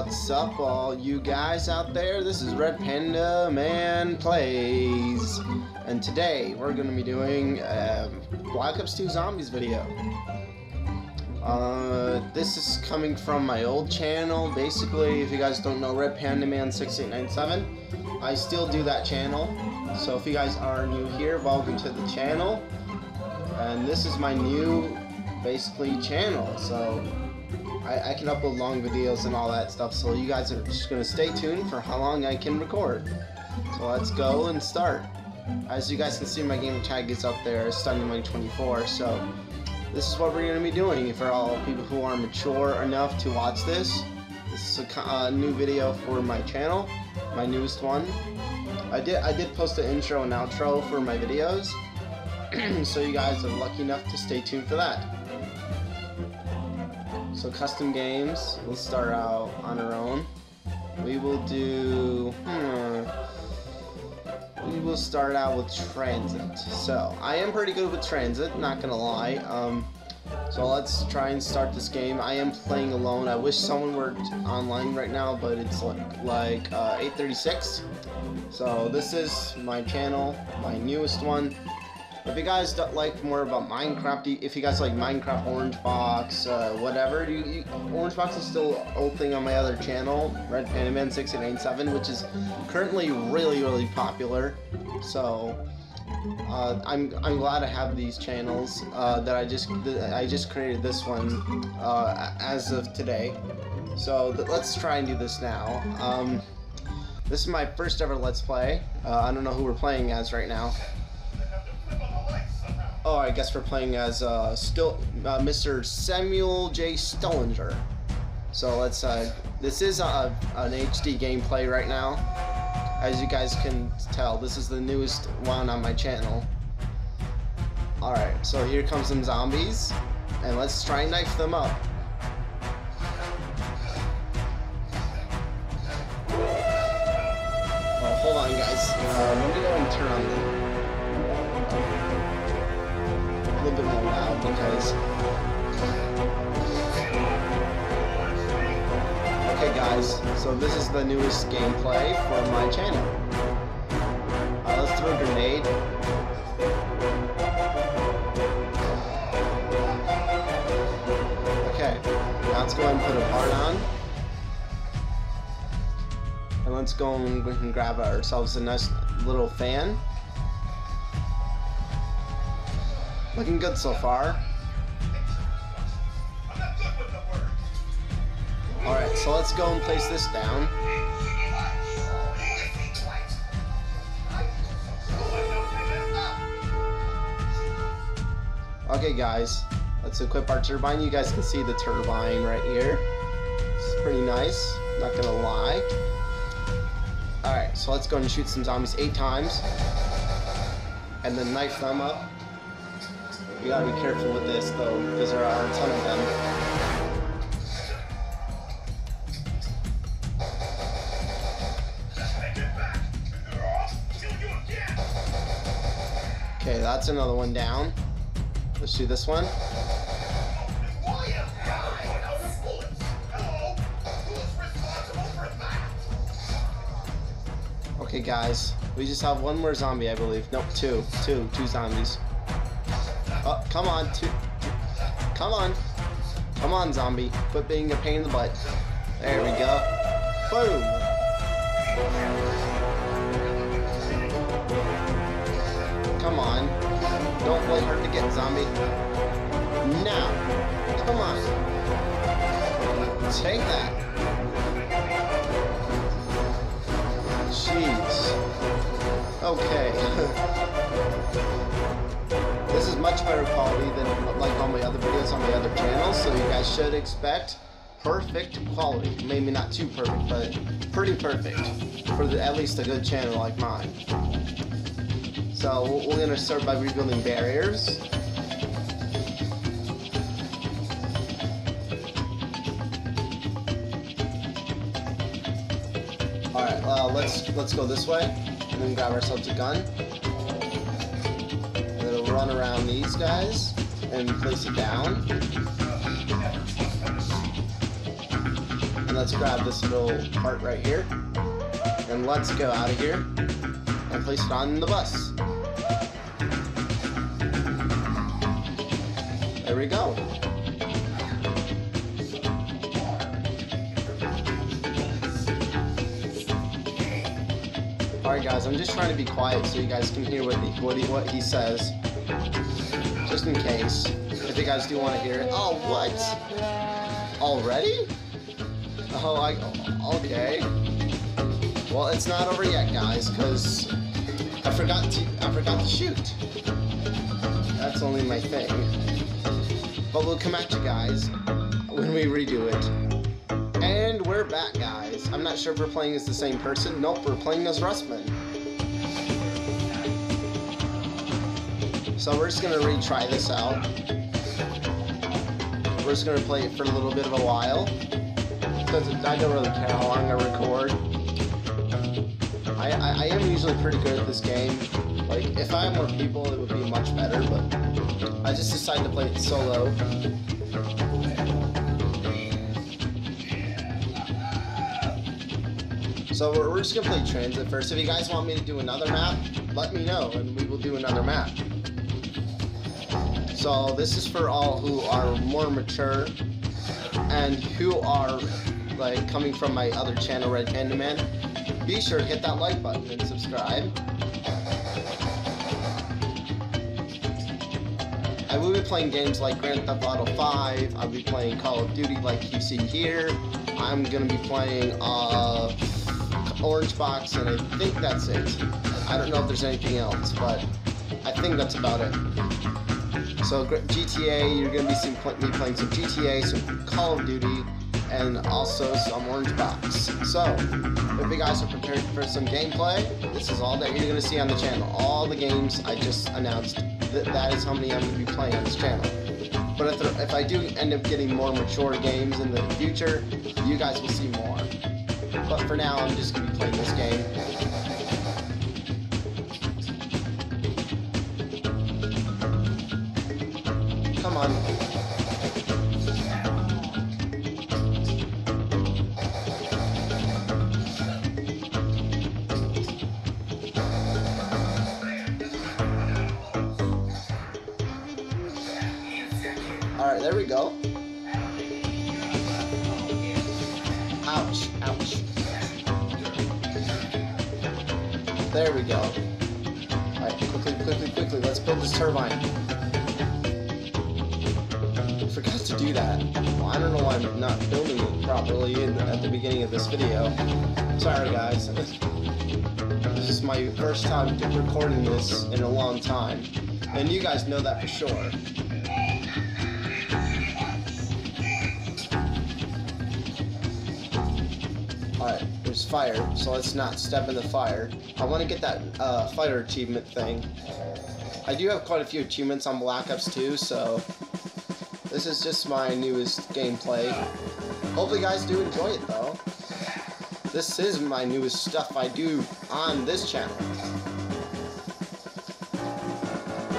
What's up, all you guys out there? This is Red Panda Man Plays, and today we're going to be doing a Black Ops 2 Zombies video. Uh, this is coming from my old channel. Basically, if you guys don't know Red Panda Man 6897, I still do that channel. So if you guys are new here, welcome to the channel. And this is my new, basically, channel. So I, I, can upload long videos and all that stuff, so you guys are just going to stay tuned for how long I can record. So let's go and start. As you guys can see, my game tag is up there, Stunning Money 24, so this is what we're going to be doing for all people who are mature enough to watch this. This is a uh, new video for my channel, my newest one. I did I did post an intro and outro for my videos, so you guys are lucky enough to stay tuned for that. So custom games, we'll start out on our own. We will do, hmm, we will start out with TranZit. So I am pretty good with TranZit, not gonna lie. Um, so let's try and start this game. I am playing alone. I wish someone were online right now, but it's like like uh, 8:36. So this is my channel, my newest one. If you guys like more about Minecraft, if you guys like Minecraft Orange Box, uh, whatever, you, you, Orange Box is still opening on my other channel, Red Panda Man 6897, which is currently really, really popular. So uh, I'm I'm glad to have these channels uh, that I just I just created this one uh, as of today. So let's try and do this now. Um, this is my first ever Let's Play. Uh, I don't know who we're playing as right now. Oh, I guess we're playing as uh, still uh, Mr. Samuel J. Stuhlinger. So let's. Uh, this is a, an HD gameplay right now. As you guys can tell, this is the newest one on my channel. All right, so here comes some zombies, and let's try and knife them up. Oh, hold on, guys. Uh, let me go and turn on the because... Okay guys, so this is the newest gameplay for my channel. Uh, let's throw a grenade. Okay, now let's go ahead and put a part on. And let's go and grab ourselves a nice little fan. Looking good so far. Alright, so let's go and place this down. Okay guys, let's equip our turbine. You guys can see the turbine right here. It's pretty nice, not gonna lie. Alright, so let's go and shoot some zombies eight times. And then knife them up. You gotta be careful with this though, because there are a ton of them. Okay, that's another one down. Let's do this one. Okay, guys. We just have one more zombie, I believe. Nope, two. Two. Two zombies. Come on. Two, come on. Come on, zombie. Quit being a pain in the butt. There we go. Boom. Come on. Don't wait hard to get, zombie. Now. Come on. Take that. Jeez. Okay. This is much better quality than like all my other videos on my other channels, so you guys should expect perfect quality. Maybe not too perfect, but pretty perfect for the, at least a good channel like mine. So we're going to start by rebuilding barriers. Alright, uh, let's let's go this way and then grab ourselves a gun run around these guys and place it down. And let's grab this little part right here. And let's go out of here and place it on the bus. There we go. Alright guys, I'm just trying to be quiet so you guys can hear what he, what he, what he says. In case. If you guys do want to hear it. Oh, what? Already? Oh, I, okay. Well, it's not over yet, guys, because I forgot to, I forgot to shoot. That's only my thing. But we'll come at you guys when we redo it. And we're back, guys. I'm not sure if we're playing as the same person. Nope, we're playing as Russman. So we're just gonna retry this out. We're just gonna play it for a little bit of a while. Because I don't really care how long I record. I, I, I am usually pretty good at this game. Like, if I had more people, it would be much better, but I just decided to play it solo. So we're, we're just gonna play TranZit first. If you guys want me to do another map, let me know and we will do another map. So this is for all who are more mature and who are like coming from my other channel, Red Panda Man. Be sure to hit that like button and subscribe. I will be playing games like Grand Theft Auto 5. I'll be playing Call of Duty like you see here. I'm gonna be playing uh, Orange Box, and I think that's it. I don't know if there's anything else, but I think that's about it. So GTA, you're gonna be seeing me playing some GTA, some Call of Duty, and also some Orange Box. So, if you guys are prepared for some gameplay, this is all that you're gonna see on the channel. All the games I just announced, th that is how many I'm gonna be playing on this channel. But if, there, if I do end up getting more mature games in the future, you guys will see more. But for now, I'm just gonna be playing this game. Do that. Well, I don't know why I'm not filming it properly in, at the beginning of this video. Sorry, guys. This is my first time recording this in a long time. And you guys know that for sure. Alright, there's fire, so let's not step in the fire. I want to get that uh, fighter achievement thing. I do have quite a few achievements on Black Ops 2, so this is just my newest gameplay. Hopefully you guys do enjoy it though. This is my newest stuff I do on this channel.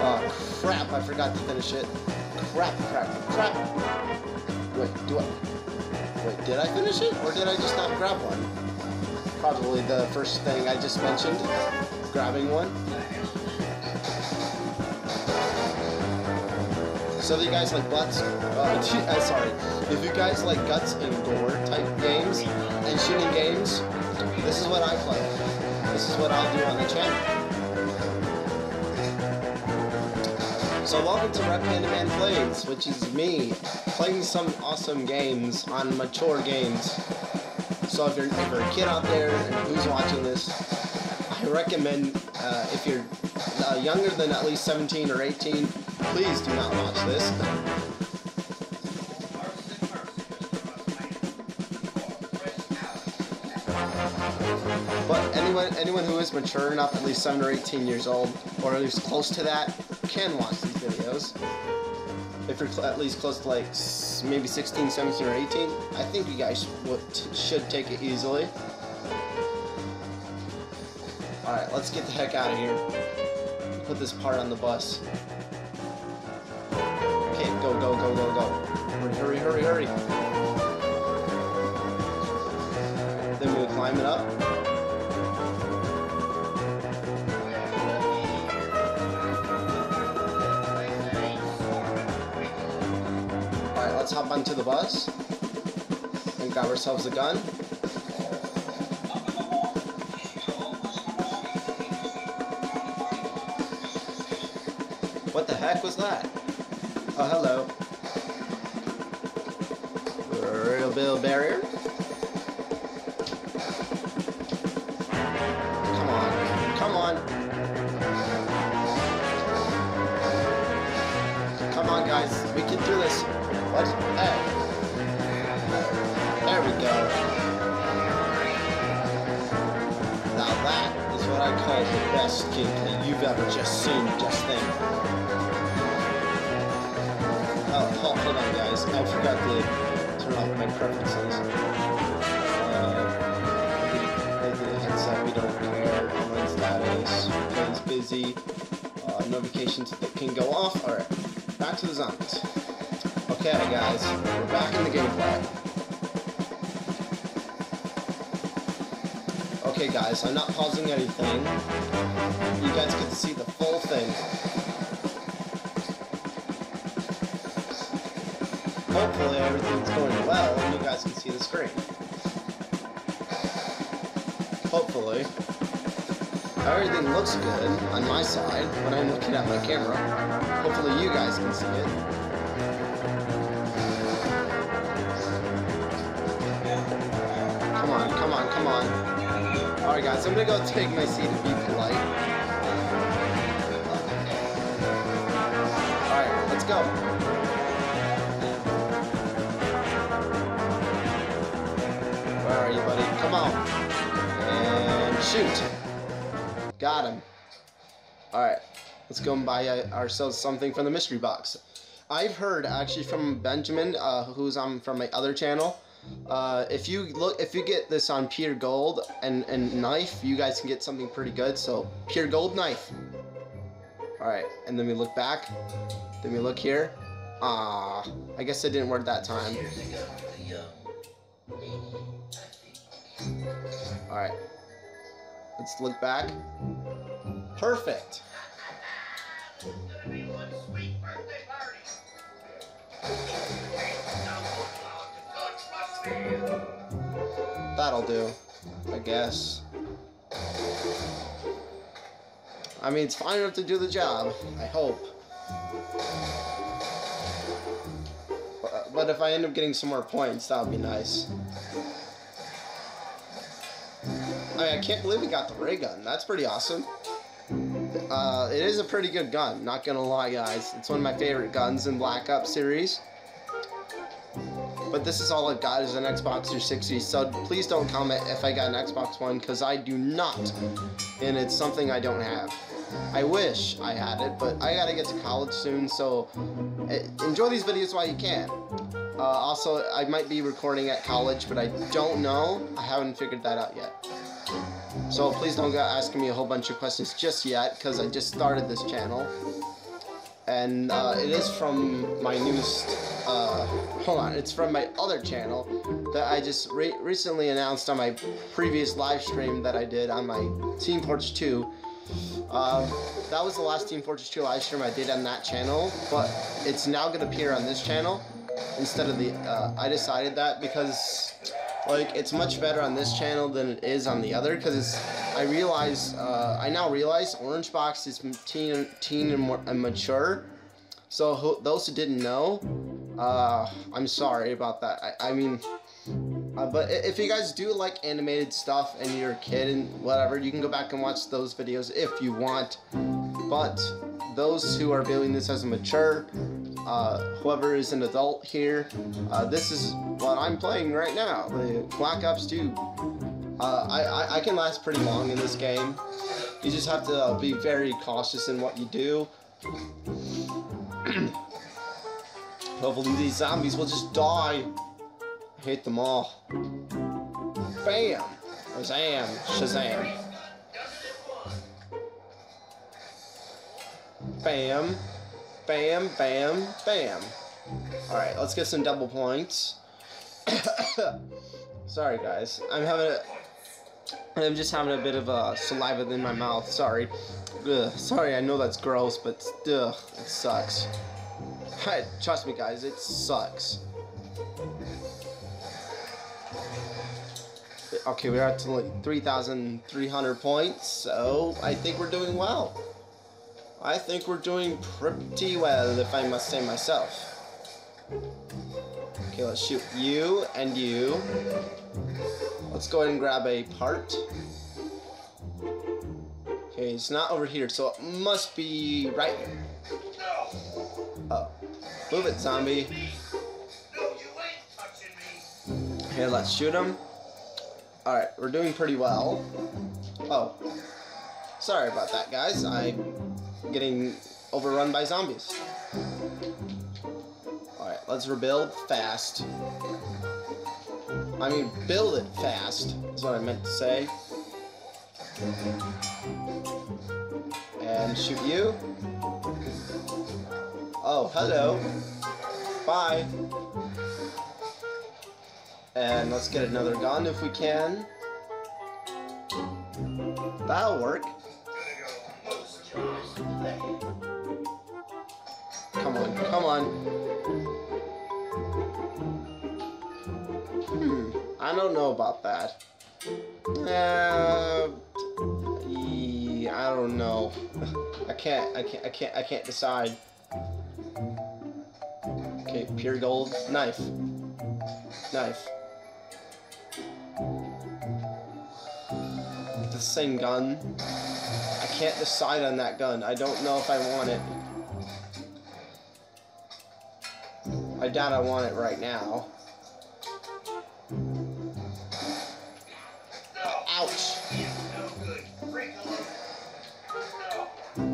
Oh crap, I forgot to finish it. Crap, crap, crap. Wait, do I... Wait, did I finish it? Or did I just not grab one? Probably the first thing I just mentioned. Grabbing one. So if you guys like guts, uh, uh, sorry, if you guys like guts and gore type games and shooting games, this is what I play. This is what I'll do on the channel. So welcome to Red Panda Man Plays, which is me playing some awesome games on mature games. So if you're, if you're a kid out there and who's watching this, I recommend uh, if you're uh, younger than at least 17 or 18, please do not watch this. But anyone anyone who is mature enough, at least 7 or 18 years old, or at least close to that, can watch these videos. If you're at least close to like maybe 16, 17, or 18, I think you guys should take it easily. Alright, let's get the heck out of here. Put this part on the bus. Go, go, go. Hurry, hurry, hurry, hurry. Then we'll climb it up. Alright, let's hop onto the bus and grab ourselves a gun. What the heck was that? Oh, hello. Bill barrier. Come on. Come on. Come on, guys. We can do this. What? Hey. There we go. Now that is what I call the best gameplay you've ever just seen. Just think. Oh, hold, on, guys. I forgot off my preferences. Uh, headset, we don't care. Online status, phone's busy. Uh, notifications that can go off. Alright, back to the zombies. Okay, guys, we're back in the gameplay. Okay, guys, I'm not pausing anything. You guys get to see the full thing. Hopefully everything's going well and you guys can see the screen. Hopefully. Everything looks good on my side when I'm looking at my camera. Hopefully you guys can see it. Come on, come on, come on. Alright guys, I'm gonna go take my seat and be polite. Alright, let's go. Come on. And shoot. Got him. Alright, let's go and buy uh, ourselves something from the mystery box. I've heard actually from Benjamin, uh, who's on from my other channel. Uh, if you look, if you get this on pure gold and, and knife, you guys can get something pretty good. So pure gold knife. All right, and then we look back. Then we look here. Ah, I guess it didn't work that time. Right, let's look back. Perfect. That'll do, I guess. I mean, it's fine enough to do the job. I hope. But, uh, but if I end up getting some more points, that would be nice. I, can't believe we got the ray gun. That's pretty awesome. Uh, it is a pretty good gun, not gonna lie, guys. It's one of my favorite guns in Black Ops series. But this is all I've got is an Xbox 360, so please don't comment if I got an Xbox One, because I do not. And it's something I don't have. I wish I had it, but I gotta get to college soon, so eh, enjoy these videos while you can. Uh, also, I might be recording at college, but I don't know. I haven't figured that out yet. So please don't go asking me a whole bunch of questions just yet, because I just started this channel. And uh, it is from my newest, uh, hold on, it's from my other channel that I just re recently announced on my previous live stream that I did on my Team Fortress 2. Um, that was the last Team Fortress 2 live stream I did on that channel, but it's now going to appear on this channel instead of the, uh, I decided that because like it's much better on this channel than it is on the other because it's I realize uh, I now realize Orange Box is teen, teen and, more, and mature. So those who didn't know, uh, I'm sorry about that. I, I mean, uh, but if you guys do like animated stuff and you're a kid and whatever, you can go back and watch those videos if you want. But those who are viewing this as a mature, uh, whoever is an adult here, uh, this is what I'm playing right now, the Black Ops 2. Uh, I, I, I, can last pretty long in this game. You just have to uh, be very cautious in what you do. Hopefully these zombies will just die. Hate them all. Bam! Shazam! Shazam! Bam! Bam, bam, bam. Alright, let's get some double points. Sorry, guys. I'm having a. I'm just having a bit of a saliva in my mouth. Sorry. Ugh. Sorry, I know that's gross, but ugh, it sucks. Trust me, guys, it sucks. Okay, we're at like 3,300 points, so I think we're doing well. I think we're doing pretty well, if I must say myself. Okay, let's shoot you and you. Let's go ahead and grab a part. Okay, it's not over here, so it must be right here. Oh. Move it, zombie. Okay, let's shoot him. Alright, we're doing pretty well. Oh. Sorry about that, guys. I'm getting overrun by zombies. Alright, let's rebuild fast. I mean, build it fast, is what I meant to say. And shoot you. Oh, hello. Bye. And let's get another gun if we can. That'll work. Come on, come on. Hmm, I don't know about that. Uh, I don't know. I can't, I can't, I can't, I can't decide. Okay, pure gold, knife. Knife. The same gun. I can't decide on that gun. I don't know if I want it. I doubt I want it right now. Ouch.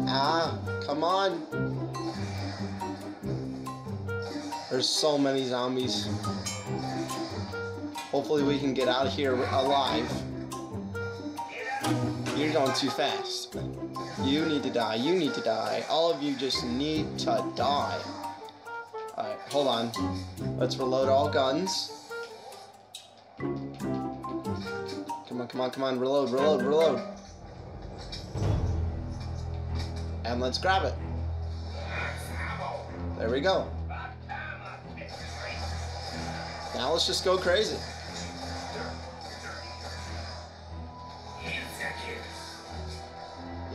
Ah, come on. There's so many zombies. Hopefully we can get out of here alive. You're going too fast. You need to die. You need to die. All of you just need to die. Alright, hold on. Let's reload all guns. Come on, come on, come on. Reload, reload, reload. And let's grab it. There we go. Now let's just go crazy.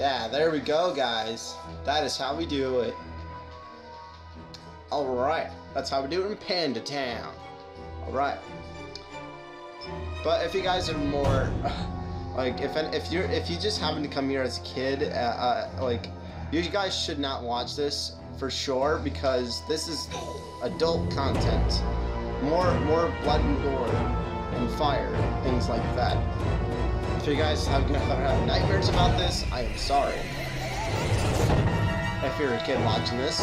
Yeah, there we go, guys. That is how we do it. Alright, that's how we do it in Panda Town. Alright. But if you guys are more, like, if if you're if you just happen to come here as a kid, uh, uh, like, you guys should not watch this for sure because this is adult content. More more blood and gore and fire, things like that. If you guys have, nightmares about this, I am sorry. If you're a kid watching this.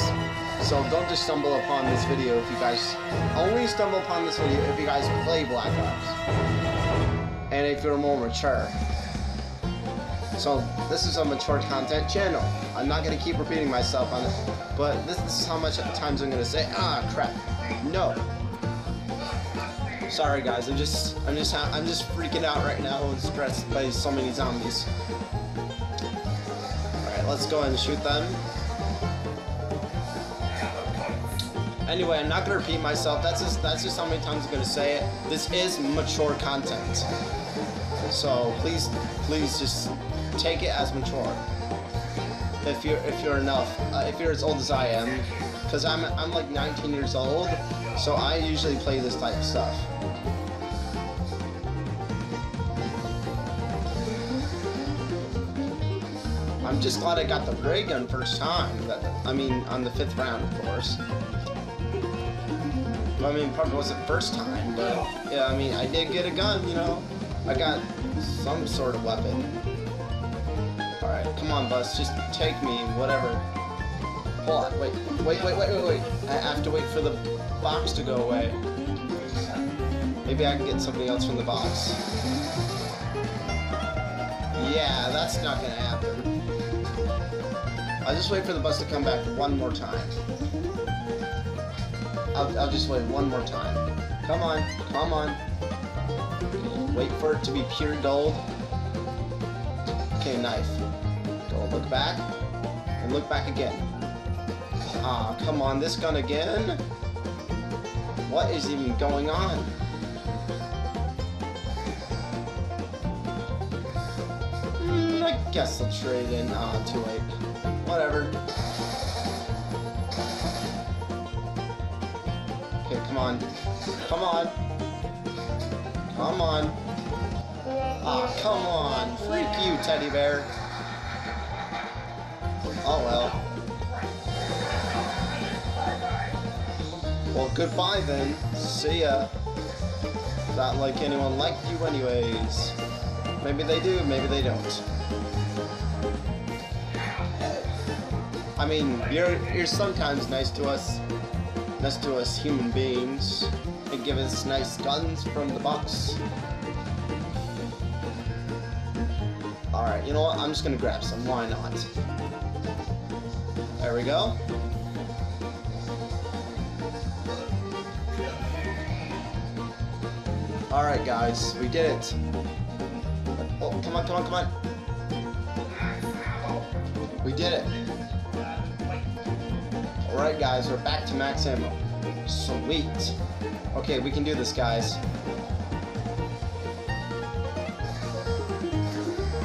So don't just stumble upon this video if you guys only stumble upon this video if you guys play Black Ops. And if you're more mature. So this is a mature content channel. I'm not gonna keep repeating myself on it, but this, this is how much times I'm gonna say, ah crap. No, Sorry guys, I'm just I'm just I'm just freaking out right now and stressed by so many zombies. Alright, let's go and shoot them. Anyway, I'm not gonna repeat myself. That's just that's just how many times I'm gonna say it. This is mature content. So please please just take it as mature. If you're if you're enough, uh, if you're as old as I am, because I'm I'm like 19 years old, so I usually play this type of stuff. I'm just glad I got the ray gun first time. That, I mean, on the fifth round, of course. I mean, probably wasn't first time, but yeah, I mean, I did get a gun, you know. I got some sort of weapon. Alright, come on, bus, just take me, whatever. Hold on, wait, wait, wait, wait, wait, wait. I have to wait for the box to go away. Maybe I can get something else from the box. Yeah, that's not gonna happen. I'll just wait for the bus to come back one more time. I'll, I'll just wait one more time. Come on, come on. Wait for it to be pure gold. Okay, knife. Go look back. And look back again. Ah, come on, this gun again? What is even going on? Hmm, I guess I'll trade in. Too late. Whatever. Okay, come on. Come on. Come on. Ah, come on. Freak you, teddy bear. Oh well. Well, goodbye then. See ya. Not like anyone liked you anyways. Maybe they do, maybe they don't. I mean, you're you're sometimes nice to us, nice to us human beings, and give us nice guns from the box. Alright, you know what? I'm just gonna grab some. Why not? There we go. Alright guys, we did it. Oh, come on, come on, come on. We did it. Alright guys, we're back to max ammo. Sweet. Okay, we can do this guys.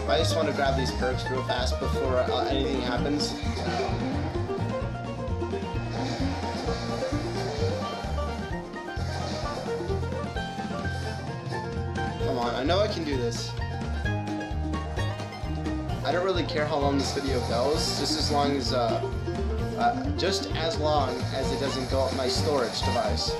I just want to grab these perks real fast before uh, anything happens. Come on, I know I can do this. I don't really care how long this video goes, just as long as, uh, just as long as it doesn't go up my storage device.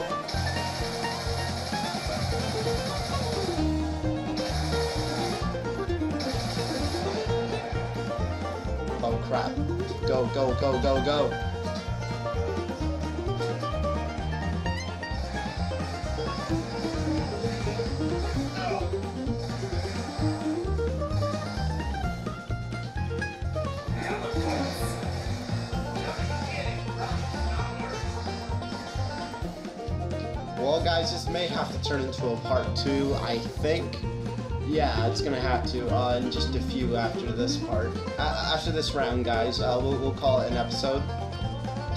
Oh crap. Go, go, go, go, go. Well, guys, this may have to turn into a part two, I think. Yeah, it's gonna have to, uh, in just a few after this part. Uh, after this round, guys, uh, we'll, we'll call it an episode.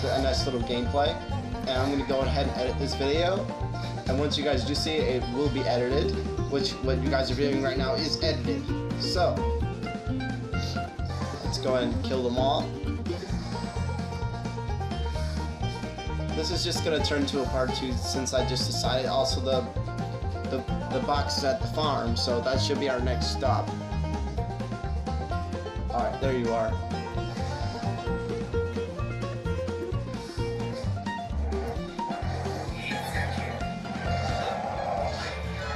A nice little gameplay. And I'm gonna go ahead and edit this video. And once you guys do see it, it will be edited. Which, what you guys are viewing right now is edited. So, let's go ahead and kill them all. This is just gonna turn to a part two since I just decided also the the, the box is at the farm, so that should be our next stop. Alright, there you are.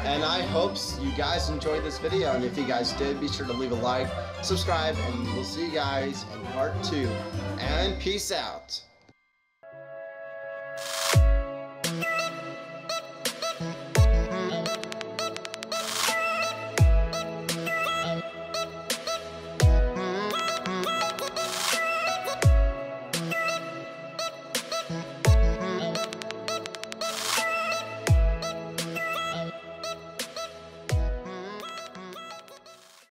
And I hope you guys enjoyed this video, and if you guys did, be sure to leave a like, subscribe, and we'll see you guys in part two. And peace out.